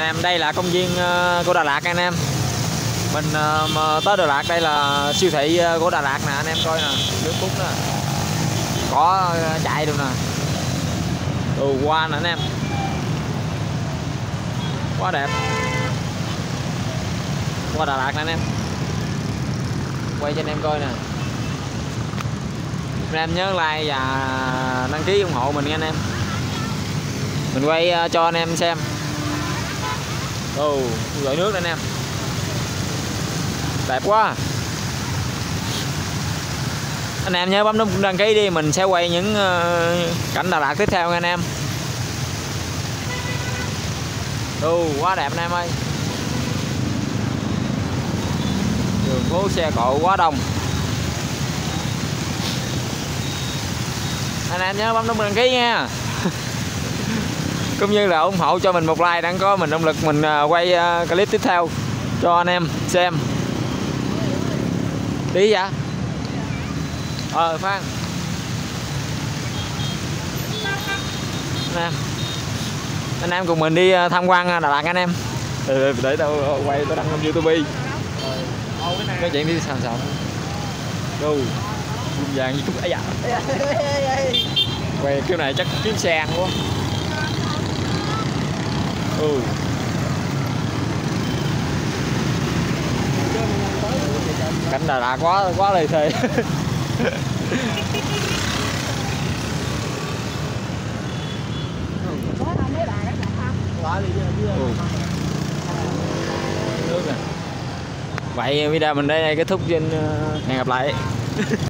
anh em, đây là công viên ờ, của Đà Lạt anh em. Mình ờ, tới Đà Lạt đây là siêu thị ờ, của Đà Lạt nè anh em, coi nè, nước cút nè. Có chạy được nè. Đồ qua nè anh em. Quá đẹp. Qua Đà Lạt nè anh em. Quay cho anh em coi nè. Anh em nhớ like và đăng ký ủng hộ mình nha anh em. Mình quay cho anh em xem ồ, gửi nước đây anh em. Đẹp quá. Anh em nhớ bấm nút đăng ký đi, mình sẽ quay những ờ, cảnh Đà Lạt tiếp theo nha anh em. Ồ, quá đẹp anh em ơi. Đường phố xe cộ quá đông. Anh em nhớ bấm nút đăng ký nha. cũng như là ủng hộ cho mình một like đang có mình động lực mình à, quay à, clip tiếp theo cho anh em xem. Tí vậy? Ờ phan. Anh em anh em cùng mình đi à, tham quan Đà Lạt anh em. Ừ, để tao quay tao đăng lên youtube cái chuyện đi sàn sàn đâu vàng như chút ấy dạ quay kiểu này chắc kiếm xe quá ừ. Cảnh Đà Lạt quá quá lì thề. Vậy video mình đây kết thúc trên ờ, hẹn gặp lại.